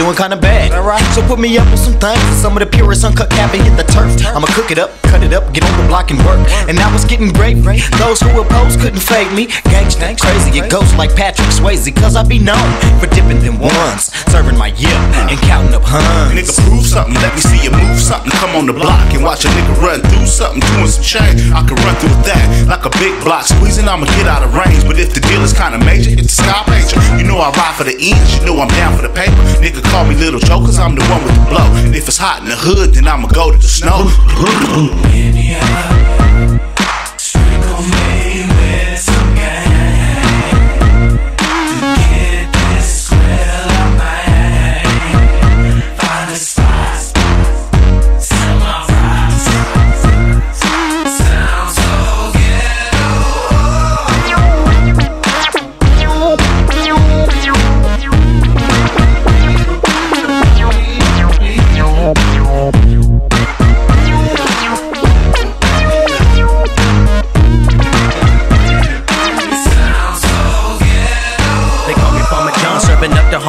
doing kinda bad. So put me up on some things, some of the purest uncut cap and hit the turf. I'ma cook it up, cut it up, get on the block and work. And now it's getting great. Those who oppose couldn't fake me. Gangsta crazy, it goes like Patrick Swayze, cause I be known for dipping them ones, serving my yip and counting up huns. Nigga, prove something, let me see you move something. Come on the block and watch a nigga run through something, doing some change. I can run through that like a big block. Squeezing, I'ma get out of range. But if the deal is kinda major, it's the sky pager. You know I ride for the ends, you know I'm down for the paper. Nigga, call me Little Joe, cause I'm the one with the blow. And if it's hot in the hood, then I'ma go to the snow.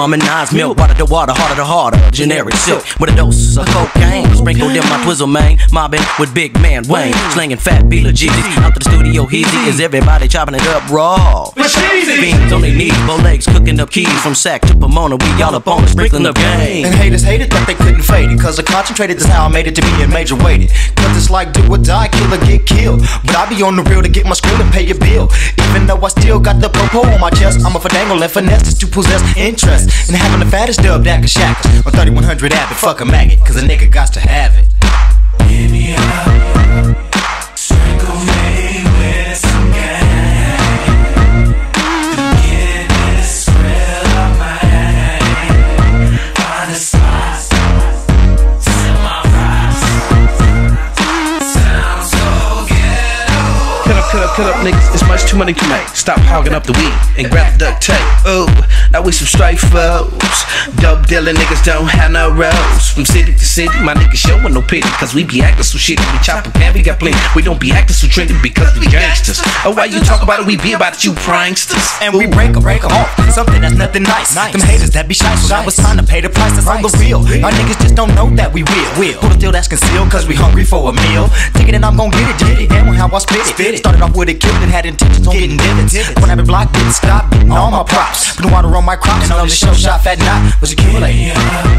Serving up the harmonized milk. Water to water, harder to harder. Generic silk with a dose of cocaine. Sprinkled in my twizzle, man. Mobbing with big man Wayne. Slinging fat Beeler Jeezy. Out to the studio, easy. Is everybody chopping it up raw? Beans on their knees, bow legs, cooking up keys. From sack to Pomona, we all up on it, sprinkling up game. And haters hated that they couldn't fade it Cause I concentrated, that's how I made it to be a major weighted Cause it's like do or die, kill or get killed But I be on the real to get my skrill and pay your bill Even though I still got the popo on my chest I'm a fadangle and finesse is to possess interest In having the fattest dub that can shackles On 3100 Abbott, fuck a maggot Cause a nigga got to have it Give me up, cut up, cut up, niggas. Much too money to make. Stop hogging up the weed and grab the duct tape. Ooh, now we some straight foes. Dope dealing niggas don't have no roads. From city to city, my niggas showing no pity. Cause we be acting so shitty. We chop up and we got plenty. We don't be acting so trendy because we gangsters. Oh, why you talk about it? We be about it, you pranksters. And we break 'em, break 'em off. Something that's nothing nice. Them haters that be shy, so I was trying to pay the price. That's on the real. Our niggas just don't know that we will. will. Hold a deal that's concealed, cause we hungry for a meal. Thinking that I'm gon' get it, get it. Damn how I spit it. Started off with a kid and had intentions on getting divots. When I been blocked, didn't stop getting all my props. Putting water on my crops, and on the show shot fat knot was accumulating. Give me up.